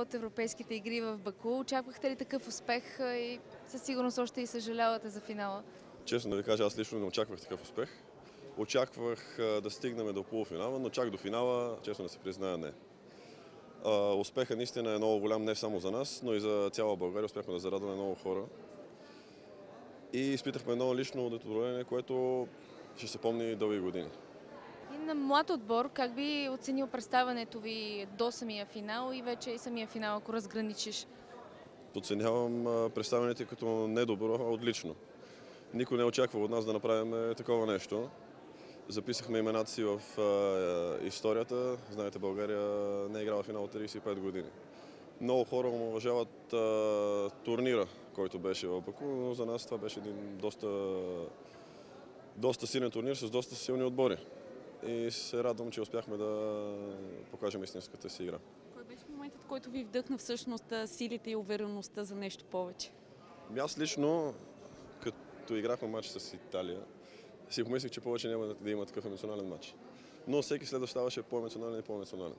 от европейските игри в Баку. Очаквахте ли такъв успех и със сигурност още и съжалявате за финала? Честно да ви кажа, аз лично не очаквах такъв успех. Очаквах да стигнем до полуфинала, но чак до финала, честно да се призная, не. Успехът наистина е много голям не само за нас, но и за цяла България. Успяхме да зарадваме много хора. И изпитахме едно лично удовлетворение, което ще се помни дълги години. На млад отбор, как би оценил представянето ви до самия финал и вече и самия финал, ако разграничиш? Подценявам а, представянето като недобро, а отлично. Никой не очаква от нас да направим такова нещо. Записахме имената си в а, историята. Знаете, България не е играла финал от 35 години. Много хора уважават турнира, който беше в Баку, но за нас това беше един доста, доста силен турнир с доста силни отбори. И се радвам, че успяхме да покажем истинската си игра. Кой беше моментът, който ви вдъхна всъщност силите и увереността за нещо повече? Ами Аз лично, като играхме матч с Италия, си помислих, че повече няма да има такъв емоционален матч. Но всеки следващ ставаше по-емоционален и по-емоционален.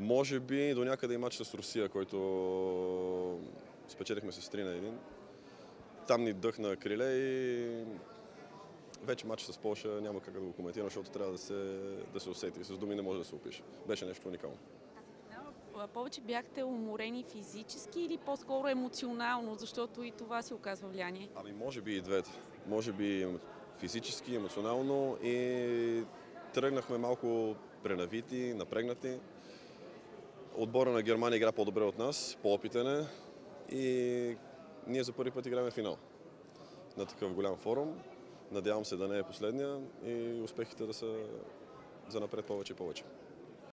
Може би до някъде и матч с Русия, който спечелихме с 3 на 1. Там ни дъхна криле и вече матч с Польша няма как да го коментирам, защото трябва да се, да се усети. С думи не може да се опише. Беше нещо уникално. А, Повече бяхте уморени физически или по-скоро емоционално, защото и това си оказва влияние? Ами може би и двете. Може би физически, емоционално и тръгнахме малко пренавити, напрегнати. Отбора на Германия игра по-добре от нас, по-опитен е и ние за първи път играем финал на такъв голям форум. Надявам се да не е последния и успехите да са за напред повече и повече.